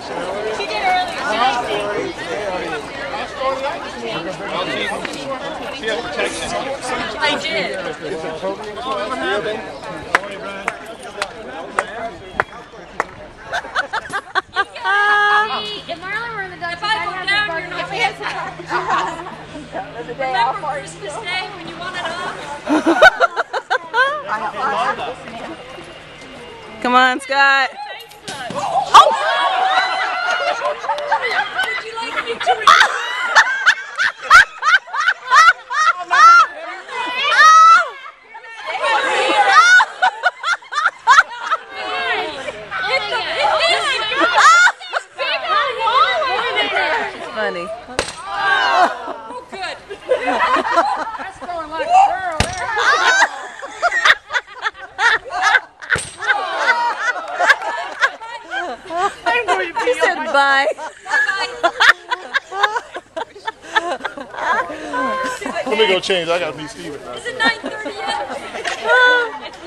She did earlier. She protection. I did. Remember Christmas Day when you off? Come on, Scott. Would you like me to read? It's funny. Good. He said bye. Let me go change. I gotta meet Steven. Is it 9.30 yet?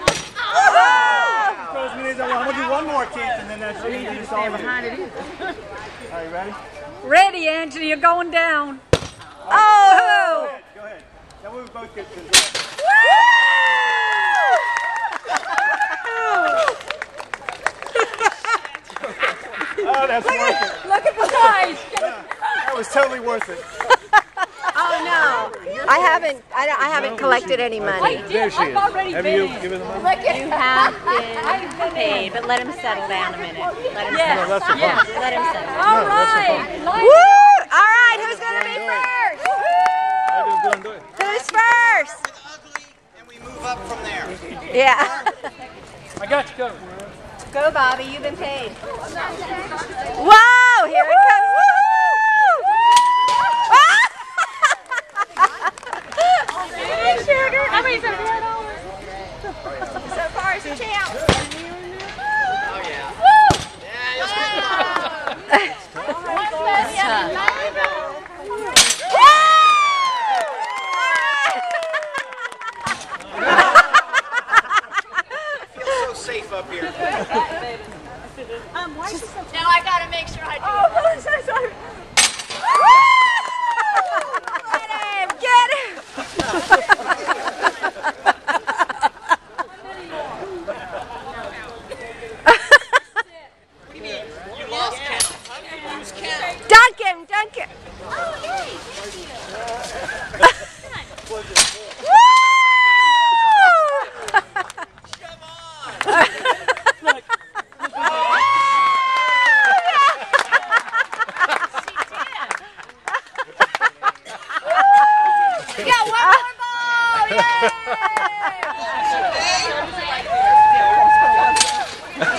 Those I'm gonna do one more kick and then that's it. And it's all behind it. Are you ready? Ready, Angela, you're going down. Oh! Go ahead. Go ahead. Then we both get to Oh, that's worth it. Look at the eyes. That was totally worth it. No, I haven't. I, I haven't collected any money. There she is. I've already Have been you given the money? You have been paid, but let him settle down a minute. Let him Yes. No, that's the Yeah, let him settle. All right. Woo! All right, who's gonna be first? I just didn't do it. Who's first? and we move up from there. Yeah. I got you covered. Go, Bobby. You've been paid. Whoa! Here it comes. Woo! Sugar. I mean, so far as champ. Oh yeah. Yeah, it's feel so safe up here. Now I gotta make sure I do Oh, I'm so sorry. Get him! Get him! You lost count. You lose count. Dunk him! Dunk him! Woo! You got